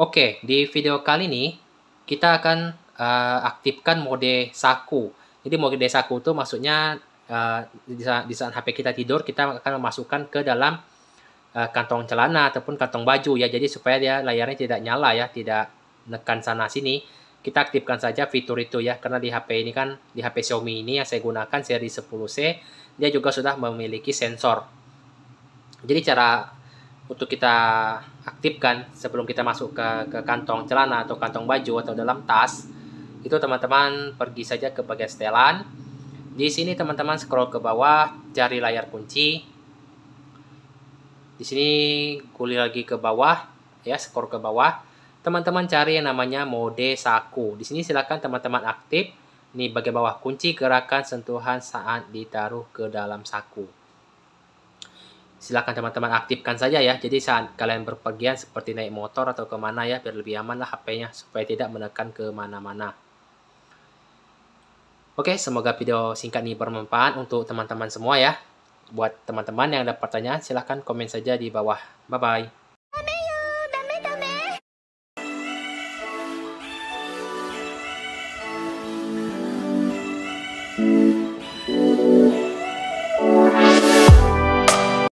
Oke, di video kali ini kita akan uh, aktifkan mode saku. Jadi mode saku itu maksudnya uh, di, saat, di saat HP kita tidur kita akan memasukkan ke dalam uh, kantong celana ataupun kantong baju ya. Jadi supaya dia layarnya tidak nyala ya, tidak menekan sana sini. Kita aktifkan saja fitur itu ya karena di HP ini kan di HP Xiaomi ini yang saya gunakan seri 10C dia juga sudah memiliki sensor. Jadi cara untuk kita aktifkan sebelum kita masuk ke, ke kantong celana atau kantong baju atau dalam tas itu teman-teman pergi saja ke bagian setelan. Di sini teman-teman scroll ke bawah cari layar kunci. Di sini kulit lagi ke bawah ya scroll ke bawah. Teman-teman cari yang namanya mode saku. Di sini silakan teman-teman aktif. Ini bagian bawah kunci gerakan sentuhan saat ditaruh ke dalam saku silakan teman-teman aktifkan saja ya. Jadi saat kalian berpergian seperti naik motor atau ke mana ya, biar lebih aman lah HP-nya supaya tidak menekan ke mana-mana. Oke, semoga video singkat ini bermanfaat untuk teman-teman semua ya. Buat teman-teman yang ada pertanyaan, silahkan komen saja di bawah. Bye-bye.